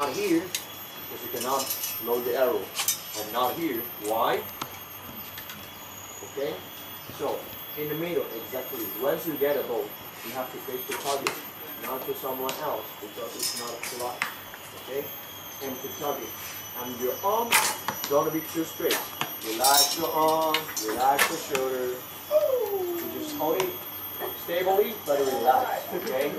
Not here, because you cannot load the arrow. And not here. Why? Okay? So, in the middle, exactly. Once you get a bow, you have to face the target, not to someone else, because it's not a slot. Okay? And to target. And your arm, don't be too straight. Relax your arm, relax your shoulder. You just hold it stably, but relax. Okay?